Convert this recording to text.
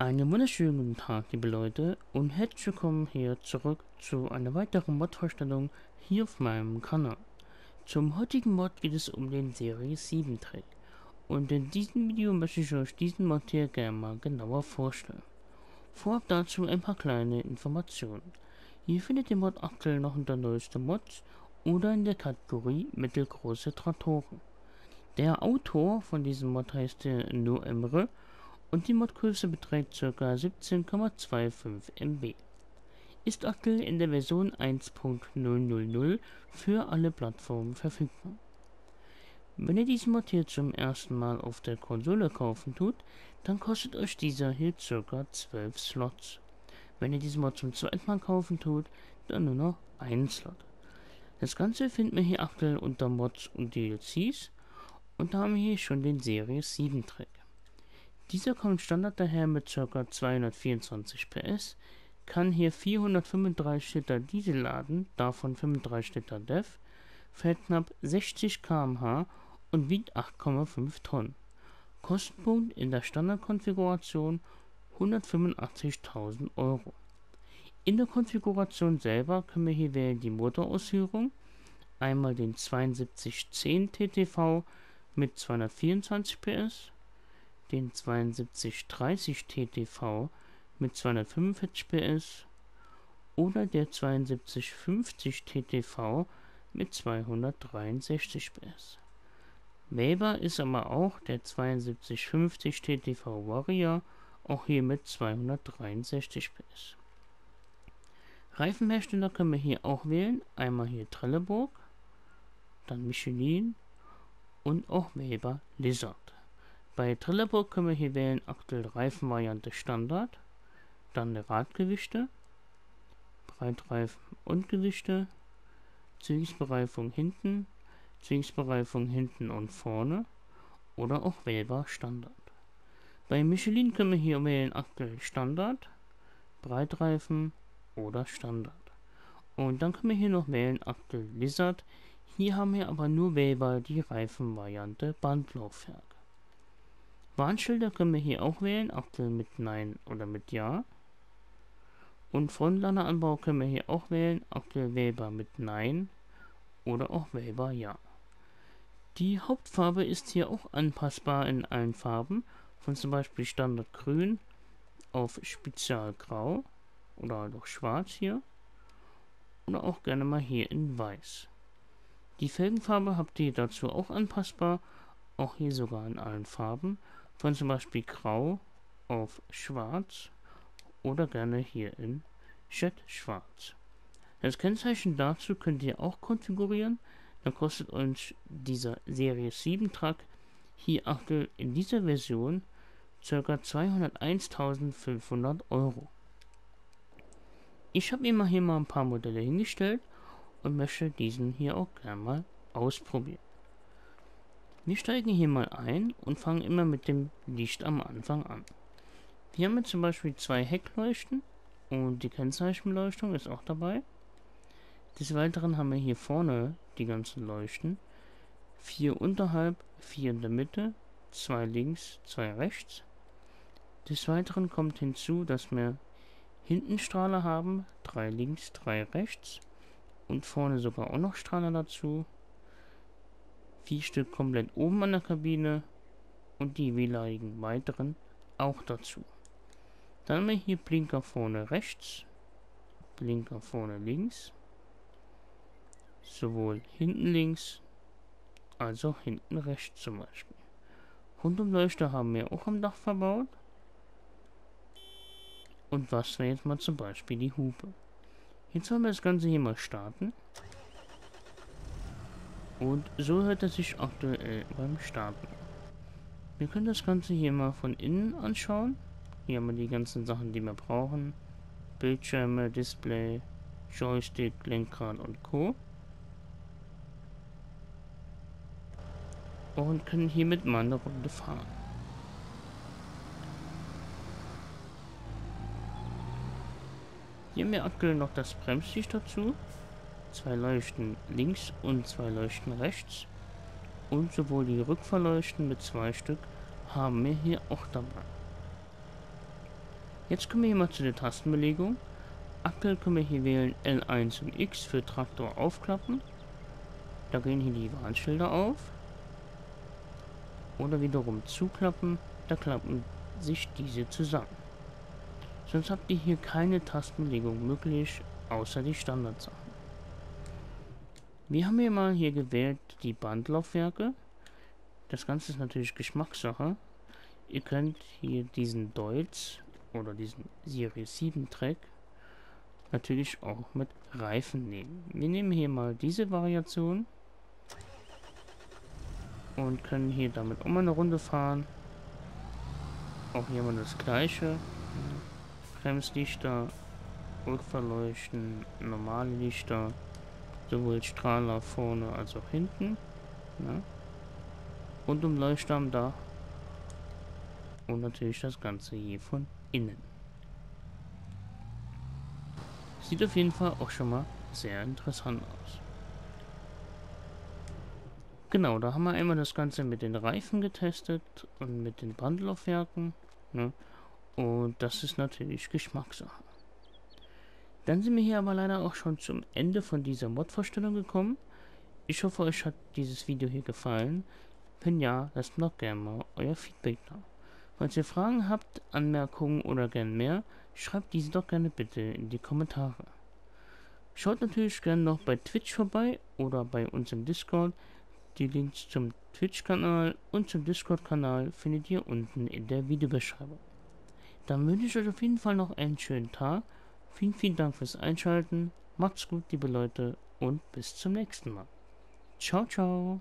Einen wunderschönen guten Tag, liebe Leute, und herzlich willkommen hier zurück zu einer weiteren Mod-Vorstellung hier auf meinem Kanal. Zum heutigen Mod geht es um den Serie 7 Track. Und in diesem Video möchte ich euch diesen Mod hier gerne mal genauer vorstellen. Vorab dazu ein paar kleine Informationen. Ihr findet den Mod aktuell noch unter neueste Mods oder in der Kategorie mittelgroße Traktoren. Der Autor von diesem Mod heißt No Emre und die Modgröße beträgt ca. 17,25 MB. Ist aktuell in der Version 1.000 für alle Plattformen verfügbar. Wenn ihr diesen Mod hier zum ersten Mal auf der Konsole kaufen tut, dann kostet euch dieser hier ca. 12 Slots. Wenn ihr diesen Mod zum zweiten Mal kaufen tut, dann nur noch einen Slot. Das Ganze findet man hier aktuell unter Mods und DLCs und da haben wir hier schon den Serie 7 Track. Dieser kommt Standard daher mit ca. 224 PS, kann hier 435 Liter Diesel laden, davon 35 Liter DEF, fährt knapp 60 km/h und wiegt 8,5 Tonnen. Kostenpunkt in der Standardkonfiguration 185.000 Euro. In der Konfiguration selber können wir hier wählen die Motorausführung, einmal den 7210 TTV mit 224 PS, den 7230 TTV mit 245 PS oder der 7250 TTV mit 263 PS. Weber ist aber auch der 7250 TTV Warrior, auch hier mit 263 PS. Reifenhersteller können wir hier auch wählen, einmal hier Trelleborg, dann Michelin und auch Weber Lizard. Bei Trelleborg können wir hier wählen aktuell Reifenvariante Standard, dann Radgewichte, Breitreifen und Gewichte, Zwillingsbereifung hinten, Zwillingsbereifung hinten und vorne oder auch wählbar Standard. Bei Michelin können wir hier wählen aktuell Standard, Breitreifen oder Standard. Und dann können wir hier noch wählen aktuell Lizard. Hier haben wir aber nur wählbar die Reifenvariante Bandlaufwerk. Warnschilder können wir hier auch wählen, aktuell mit Nein oder mit Ja. Und Frontladeranbau können wir hier auch wählen, aktuell wählbar mit Nein oder auch wählbar Ja. Die Hauptfarbe ist hier auch anpassbar in allen Farben, von zum Beispiel Standard Grün auf Spezial Grau oder halt auch Schwarz hier oder auch gerne mal hier in Weiß. Die Felgenfarbe habt ihr dazu auch anpassbar, auch hier sogar in allen Farben von zum Beispiel Grau auf Schwarz oder gerne hier in Jet Schwarz. Das Kennzeichen dazu könnt ihr auch konfigurieren. Dann kostet uns dieser Serie 7 Truck hier aktuell in dieser Version ca. 201.500 Euro. Ich habe immer hier mal ein paar Modelle hingestellt und möchte diesen hier auch gerne mal ausprobieren. Wir steigen hier mal ein und fangen immer mit dem Licht am Anfang an. Wir haben jetzt zum Beispiel zwei Heckleuchten und die Kennzeichenbeleuchtung ist auch dabei. Des Weiteren haben wir hier vorne die ganzen Leuchten. Vier unterhalb, vier in der Mitte, zwei links, zwei rechts. Des Weiteren kommt hinzu, dass wir hinten Strahler haben, drei links, drei rechts und vorne sogar auch noch Strahler dazu vier Stück komplett oben an der Kabine und die jeweiligen weiteren auch dazu. Dann haben wir hier Blinker vorne rechts, Blinker vorne links, sowohl hinten links als auch hinten rechts zum Beispiel. Rundumleuchter haben wir auch am Dach verbaut. Und was wäre jetzt mal zum Beispiel die Hupe. Jetzt wollen wir das Ganze hier mal starten. Und so hört er sich aktuell beim Starten. Wir können das Ganze hier mal von innen anschauen. Hier haben wir die ganzen Sachen, die wir brauchen. Bildschirme, Display, Joystick, Lenkrad und Co. Und können hiermit mal eine Runde fahren. Hier haben wir aktuell noch das Bremslicht dazu zwei Leuchten links und zwei Leuchten rechts. Und sowohl die Rückverleuchten mit zwei Stück haben wir hier auch dabei. Jetzt kommen wir hier mal zu der Tastenbelegung. Aktuell können wir hier wählen L1 und X für Traktor aufklappen. Da gehen hier die Warnschilder auf. Oder wiederum zuklappen, da klappen sich diese zusammen. Sonst habt ihr hier keine Tastenbelegung möglich, außer die Standardsachen. Wir haben hier mal hier gewählt die Bandlaufwerke. Das Ganze ist natürlich Geschmackssache. Ihr könnt hier diesen Deutz oder diesen Series 7 Track natürlich auch mit Reifen nehmen. Wir nehmen hier mal diese Variation und können hier damit um eine Runde fahren. Auch hier mal das gleiche. Bremslichter, Rückverleuchten, normale Lichter, sowohl Strahler vorne als auch hinten. Ja. Und um Leuchter am Dach. Und natürlich das Ganze hier von innen. Sieht auf jeden Fall auch schon mal sehr interessant aus. Genau, da haben wir einmal das Ganze mit den Reifen getestet und mit den Bandlaufwerken. Ne? Und das ist natürlich Geschmackssache. Dann sind wir hier aber leider auch schon zum Ende von dieser Mod-Vorstellung gekommen. Ich hoffe, euch hat dieses Video hier gefallen. Wenn ja, lasst doch gerne mal euer Feedback da. Falls ihr Fragen habt, Anmerkungen oder gern mehr, schreibt diese doch gerne bitte in die Kommentare. Schaut natürlich gerne noch bei Twitch vorbei oder bei uns im Discord. Die Links zum Twitch-Kanal und zum Discord-Kanal findet ihr unten in der Videobeschreibung. Dann wünsche ich euch auf jeden Fall noch einen schönen Tag. Vielen, vielen Dank fürs Einschalten. Macht's gut, liebe Leute, und bis zum nächsten Mal. Ciao, ciao.